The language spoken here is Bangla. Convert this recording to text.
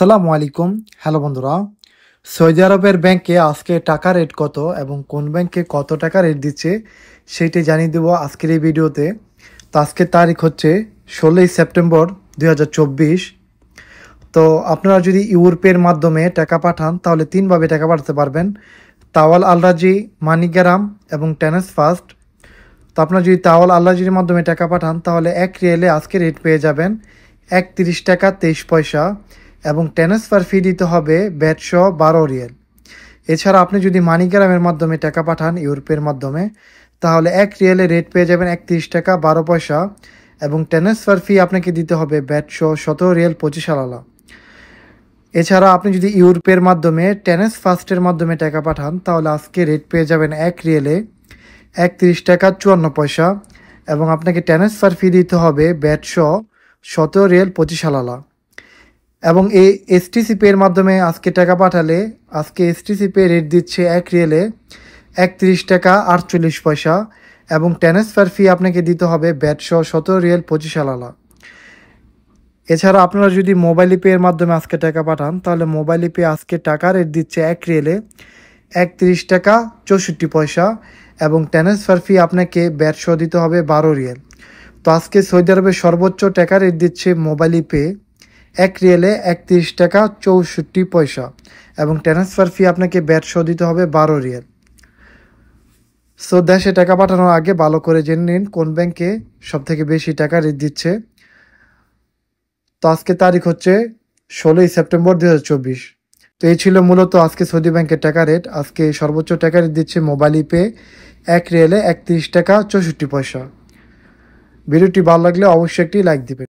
আসসালামু আলাইকুম। হ্যালো বন্ধুরা, সৌদি আরবের ব্যাংকে আজকে টাকা রেট কত এবং কোন ব্যাংকে কত টাকা রেট দিচ্ছে সেইটি জানিয়ে দেবো আজকের এই ভিডিওতে। তো আজকের তারিখ হচ্ছে ষোলোই সেপ্টেম্বর দু হাজার চব্বিশ। তো আপনারা যদি ইউরোপের মাধ্যমে টাকা পাঠান, তাহলে তিনভাবে টাকা পাঠাতে পারবেন। তাওয়াল আলরাজি, মানিগ্রাম এবং টেনেস ফাস্ট। তো আপনারা যদি তাওয়াল আলরাজির মাধ্যমে টাকা পাঠান, তাহলে এক রিয়েলে আজকে রেট পেয়ে যাবেন একত্রিশ টাকা তেইশ পয়সা। এবং ট্রান্সফার ফি দিতে হবে ব্যাটশো বারো রিয়েল। এছাড়া আপনি যদি মানিগ্রামের মাধ্যমে টাকা পাঠান, ইউরোপের মাধ্যমে, তাহলে এক রিয়েলে রেট পেয়ে যাবেন একত্রিশ টাকা বারো পয়সা এবং ট্রান্সফার ফি আপনাকে দিতে হবে ব্যাটশো সতেরো রিয়েল পঁচিশ আলালা। এছাড়া আপনি যদি ইউরোপের মাধ্যমে টেনেস ফাস্টের মাধ্যমে টাকা পাঠান, তাহলে আজকে রেট পেয়ে যাবেন এক রিয়েলে একত্রিশ টাকা চুয়ান্ন পয়সা এবং আপনাকে ট্রান্সফার ফি দিতে হবে ব্যাটশো সতেরো রিয়েল পঁচিশ আলালা। এবং এই এসটিসি পের মাধ্যমে আজকে টাকা পাঠালে, আজকে এসটিসি পে রেট দিচ্ছে এক রিয়েলে একত্রিশ টাকা আটচল্লিশ পয়সা এবং ট্রান্সফার ফি আপনাকে দিতে হবে ব্যাটশো সতেরো রিয়েল পঁচিশ আলালা এছাড়া আপনারা যদি মোবাইল পের মাধ্যমে আজকে টাকা পাঠান, তাহলে মোবাইল পে আজকে টাকা রেট দিচ্ছে এক রিয়েলে একত্রিশ টাকা চৌষট্টি পয়সা এবং ট্রান্সফার ফি আপনাকে ব্যাটশো দিতে হবে বারো রিয়েল। তো আজকে সৌদি আরবের সর্বোচ্চ টাকা রেট দিচ্ছে মোবাইল পে এক রিয়েলে একত্রিশ টাকা চৌষট্টি পয়সা এবং ট্রান্সফার ফি আপনাকে ব্যাটশো দিতে হবে বারো রিয়েল। সো দেশে টাকা পাঠানোর আগে ভালো করে জেনে নিন কোন ব্যাংকে সব থেকে বেশি টাকা রেট দিচ্ছে। তো আজকে তারিখ হচ্ছে ষোলোই সেপ্টেম্বর দু চব্বিশ। তো এই ছিল মূলত আজকে সৌদি ব্যাংকের টাকা রেট আজকে সর্বোচ্চ টাকা রেট দিচ্ছে মোবাইল পে, এক রিয়েলে একত্রিশ টাকা চৌষট্টি পয়সা। ভিডিওটি ভালো লাগলে অবশ্যই একটি লাইক দিবেন।